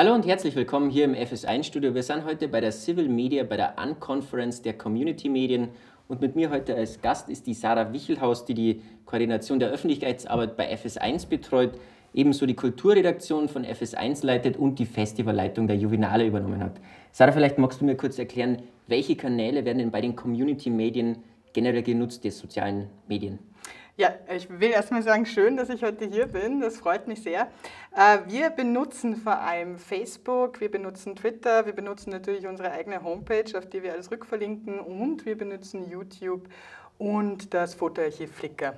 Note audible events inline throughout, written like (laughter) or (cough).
Hallo und herzlich willkommen hier im FS1-Studio. Wir sind heute bei der Civil Media, bei der Unconference der Community Medien. Und mit mir heute als Gast ist die Sarah Wichelhaus, die die Koordination der Öffentlichkeitsarbeit bei FS1 betreut, ebenso die Kulturredaktion von FS1 leitet und die Festivalleitung der Juvenale übernommen hat. Sarah, vielleicht magst du mir kurz erklären, welche Kanäle werden denn bei den Community Medien generell genutzt, der sozialen Medien? Ja, ich will erstmal sagen, schön, dass ich heute hier bin. Das freut mich sehr. Äh, wir benutzen vor allem Facebook, wir benutzen Twitter, wir benutzen natürlich unsere eigene Homepage, auf die wir alles rückverlinken und wir benutzen YouTube und das Fotoarchiv Flickr.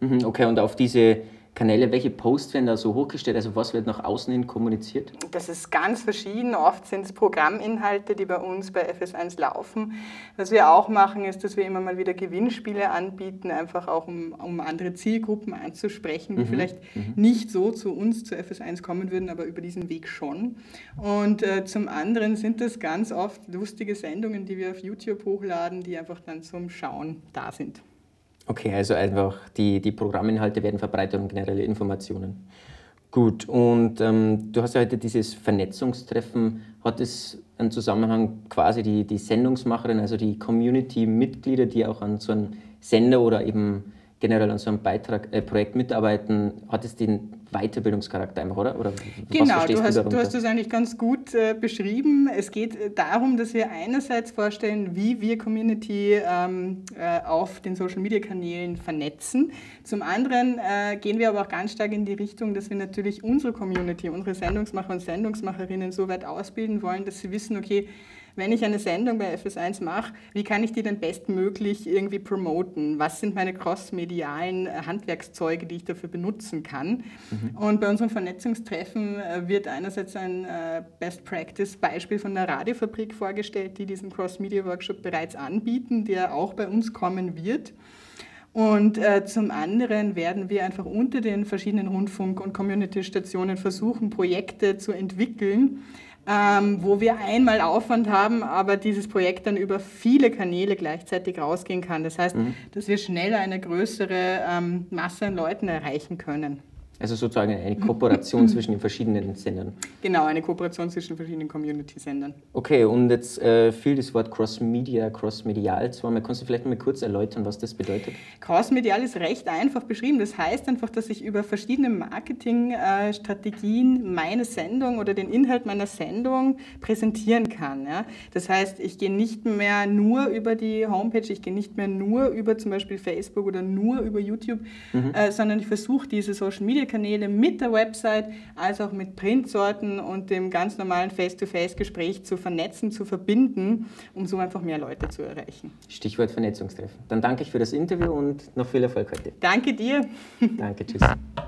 Mhm, okay, und auf diese Kanäle, welche Posts werden da so hochgestellt? Also was wird nach außen hin kommuniziert? Das ist ganz verschieden. Oft sind es Programminhalte, die bei uns bei FS1 laufen. Was wir auch machen, ist, dass wir immer mal wieder Gewinnspiele anbieten, einfach auch um, um andere Zielgruppen anzusprechen, die mhm. vielleicht mhm. nicht so zu uns, zu FS1 kommen würden, aber über diesen Weg schon. Und äh, zum anderen sind das ganz oft lustige Sendungen, die wir auf YouTube hochladen, die einfach dann zum Schauen da sind. Okay, also einfach die, die Programminhalte werden verbreitet und generelle Informationen. Gut, und ähm, du hast ja heute dieses Vernetzungstreffen. Hat es einen Zusammenhang quasi die, die Sendungsmacherin, also die Community-Mitglieder, die auch an so einem Sender oder eben generell an so einem Beitrag, äh, Projekt mitarbeiten, hat es den Weiterbildungscharakter einfach, oder? oder genau, du hast, du hast das eigentlich ganz gut äh, beschrieben. Es geht äh, darum, dass wir einerseits vorstellen, wie wir Community ähm, äh, auf den Social-Media-Kanälen vernetzen. Zum anderen äh, gehen wir aber auch ganz stark in die Richtung, dass wir natürlich unsere Community, unsere Sendungsmacher und Sendungsmacherinnen so weit ausbilden wollen, dass sie wissen, okay, wenn ich eine Sendung bei FS1 mache, wie kann ich die denn bestmöglich irgendwie promoten? Was sind meine crossmedialen äh, Handwerkszeuge, die ich dafür benutzen kann? Mhm. Und bei unserem Vernetzungstreffen äh, wird einerseits ein äh, Best Practice Beispiel von der Radiofabrik vorgestellt, die diesen Cross-Media-Workshop bereits anbieten, der auch bei uns kommen wird. Und äh, zum anderen werden wir einfach unter den verschiedenen Rundfunk- und Community-Stationen versuchen, Projekte zu entwickeln, ähm, wo wir einmal Aufwand haben, aber dieses Projekt dann über viele Kanäle gleichzeitig rausgehen kann. Das heißt, mhm. dass wir schneller eine größere ähm, Masse an Leuten erreichen können. Also sozusagen eine Kooperation (laughs) zwischen den verschiedenen Sendern. Genau, eine Kooperation zwischen verschiedenen Community-Sendern. Okay, und jetzt äh, fiel das Wort Cross-Media, Cross-Medial zweimal. Kannst du vielleicht mal kurz erläutern, was das bedeutet? Cross-Medial ist recht einfach beschrieben. Das heißt einfach, dass ich über verschiedene Marketingstrategien meine Sendung oder den Inhalt meiner Sendung präsentieren kann. Ja? Das heißt, ich gehe nicht mehr nur über die Homepage, ich gehe nicht mehr nur über zum Beispiel Facebook oder nur über YouTube, mhm. äh, sondern ich versuche diese Kanäle mit der Website als auch mit Printsorten und dem ganz normalen Face-to-Face-Gespräch zu vernetzen, zu verbinden, um so einfach mehr Leute zu erreichen. Stichwort Vernetzungstreffen. Dann danke ich für das Interview und noch viel Erfolg heute. Danke dir. Danke, tschüss. (laughs)